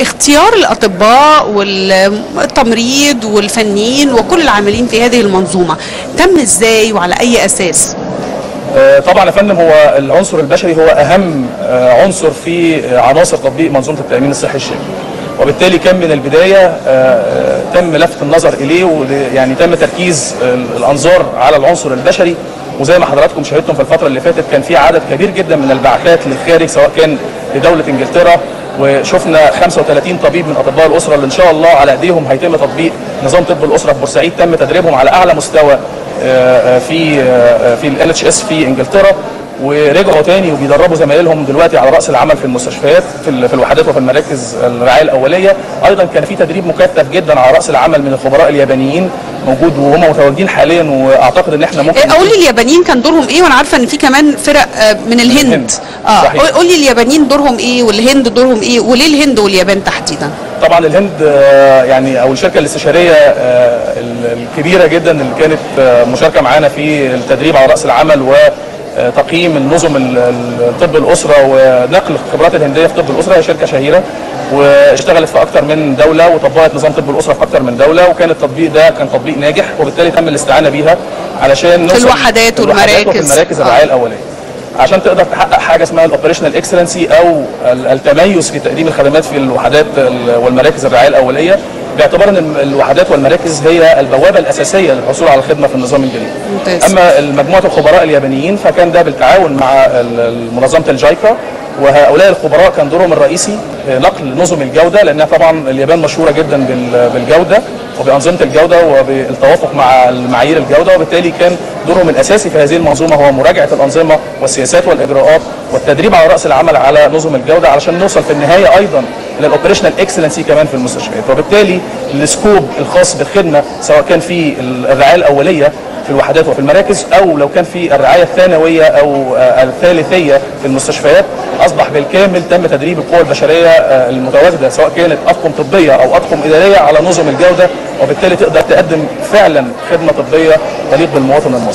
اختيار الأطباء والتمريض والفنيين وكل العاملين في هذه المنظومة تم إزاي وعلى أي أساس؟ آه، طبعا يا فندم هو العنصر البشري هو أهم آه، عنصر في آه، عناصر تطبيق منظومة التأمين الصحي الشامل. وبالتالي كان من البداية تم لفت النظر إليه ول- يعني تم تركيز ال- الأنظار على العنصر البشري. وزي ما حضراتكم شاهدتم في الفترة اللي فاتت كان في عدد كبير جدا من البعثات للخارج سواء كان لدولة إنجلترا وشفنا 35 طبيب من أطباء الأسرة اللي إن شاء الله على إيديهم هيتم تطبيق نظام طب الأسرة في بورسعيد. تم تدريبهم على أعلى مستوى آه، آه، في آه، في ال NHS في إنجلترا. ورجعوا تاني وبيدربوا زمايلهم دلوقتي على رأس العمل في المستشفيات في ال- في الوحدات وفي المراكز الرعاية الأولية. أيضا كان في تدريب مكثف جدا على رأس العمل من الخبراء اليابانيين. موجود وهم متواجدين حاليا وأعتقد إن إحنا ممكن إيه، قول لي اليابانيين كان دورهم إيه؟ وأنا عارفة إن في كمان فرق آه، من الهند. الهند. آه. قول- لي اليابانيين دورهم إيه؟ والهند دورهم إيه؟ وليه الهند واليابان تحديدا؟ طبعا الهند آه، يعني أو الشركة الاستشارية آه، ال- الكبيرة جدا اللي كانت مشاركة معانا في التدريب على رأس العمل وتقييم النظم ال- ال- طب الأسرة ونقل الخبرات الهندية في طب الأسرة هي شركة شهيرة واشتغلت في أكثر من دولة وطبقت نظام طب الأسرة في أكثر من دولة وكان التطبيق ده كان تطبيق ناجح وبالتالي تم الاستعانة بيها علشان في الوحدات والمراكز. المراكز آه. الرعاية الأولية عشان تقدر تحقق حاجة اسمها ال operational excellency أو ال- التميز في تقديم الخدمات في الوحدات ال- والمراكز الرعاية الأولية باعتبار إن الوحدات والمراكز هي البوابة الأساسية للحصول على الخدمة في النظام الجديد. ممتاز. أما مجموعه الخبراء اليابانيين فكان ده بالتعاون مع منظمه الجايكا وهؤلاء الخبراء كان دورهم الرئيسي نقل نظم الجودة لأنها طبعا اليابان مشهورة جدا بال- بالجودة وبأنظمة الجودة وبالتوافق مع معايير الجودة وبالتالي كان دورهم الأساسي في هذه المنظومة هو مراجعة الأنظمة والسياسات والإجراءات والتدريب على رأس العمل على نظم الجودة علشان نوصل في النهاية أيضا إلى ال operational excellency كمان في المستشفيات. وبالتالي ال scope الخاص بالخدمة سواء كان في الرعايه الأولية في الوحدات وفي المراكز أو لو كان في الرعاية الثانوية أو آه، الثالثية في المستشفيات أصبح بالكامل تم تدريب القوى البشرية آه، المتواجدة سواء كانت أطقم طبية أو أطقم إدارية على نظم الجودة وبالتالي تقدر تقدم فعلا خدمة طبية تليق بالمواطن المصري.